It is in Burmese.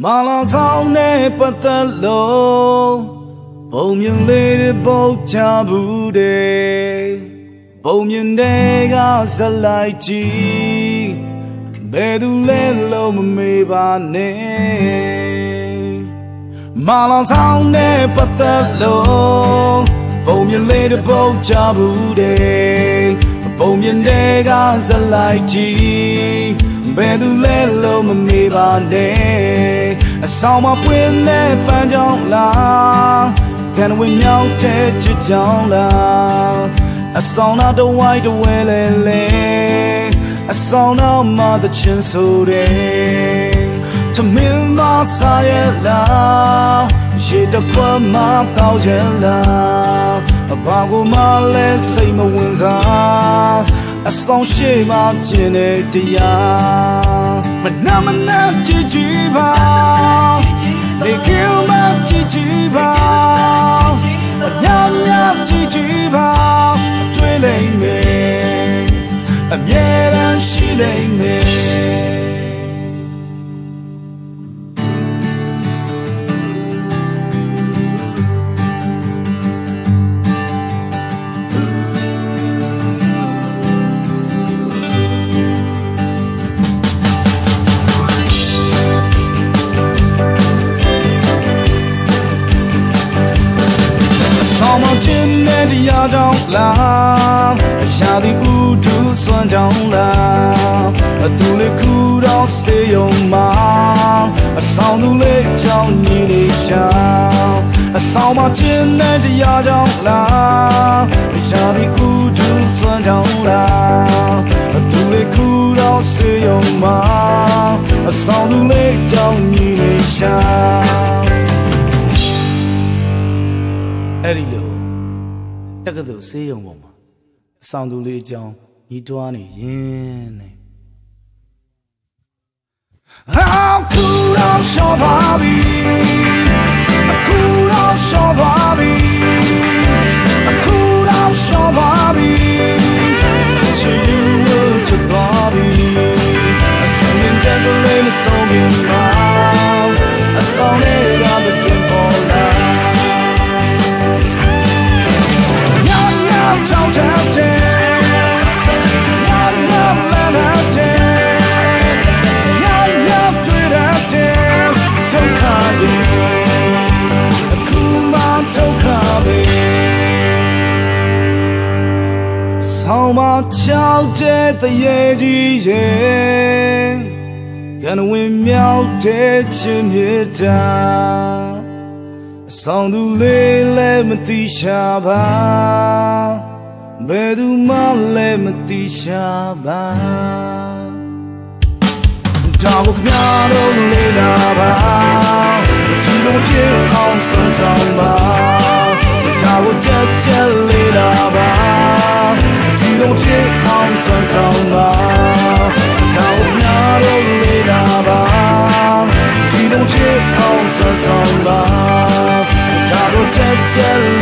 မာလာဆောင်နဲ့ပတ်သက်လို့ဘုံမြင်လေးတွေပုတ်ချဘူးတဲ့ဘုံမြင်တွေကဇလိုက်ကြည့်ဘယ်သူလဲလို့မမေးပါနဲ့မာလာဆောင်နဲ့ပတ်သက်လို့ဘုံမြင်လေးတွေပုတ်ချဘူးတဲ့ဘုံမြင်တွေကဇလိုက်ကြည့် ဘယ်သူလဲလို့မမေးပါနဲ့အဆောင်မပွင့်တဲ့ပန်းကြောင်းလားကန်ဝင်မြောက်တဲ့ချစ်ကြောင်းလားအဆောင်နာတဝိုင်းတဝဲလဲလဲအဆောင်နာမှာတချင်ဆိုတယ်တမင်းမစားရလားရေတပွားမကောက်ရလားဘာကိုမှလဲစိတ်မဝင်စား အဆောင်ရှိမှကျင်တဲ့တရားမနာမနာကြည့်ကြည့်ပါလေကယ်မကြည့်ကြည့်ပါညညကြည့်ကြည့်ပါတွေ့လိမ့်မယ်အမြဲတမ်းရှိလိမ့်မယ် ကြောင့်လားအရာဒီဥထုစွမ်းကြောင့်လားအတူလေးခုတော့စေယုံမှာအဆောင်သူလေးကြောင့်ညီနေရှာအဆောင်မခြင်းနဲ့တရားကြောင့်လားအရာဒီဥထုစွမ်းကြောင့်လားအတူလေးခုတော့စေယုံမှာအဆောင်သူလေးကြောင့်ညီနေရှာအဲ့ဒီလို တက္ကသိုလ်ဆေးရုံပေါ်မှာအဆောင်သူလေးအကြောင်းညီးတွားနေရင်နဲ့အခုတော့ရှော့ပါပြီ ကြောက်တဲ့ညညမလာတဲ့ညညတွေ့တဲ့ဒုက္ခတွေအခုမှဒုက္ခတွေဆောင်းမ ဘယ်သူမှလည်းမသိရှာပါဒါကိုခင်ဗျားတို့လေ့လာပါဒီလိုဖြစ်အောင်စွမ်းဆောင်ပါဒါကိုချက်ချက်လေ့လာပါဒီလိုဖြစ်အောင်စွမ်းဆောင်ပါဒါကိုခင်ဗျားတို့လေ့လာပါဒီလိုဖြစ်အောင်စွမ်းဆောင်ပါဒါကိုချက်ချက်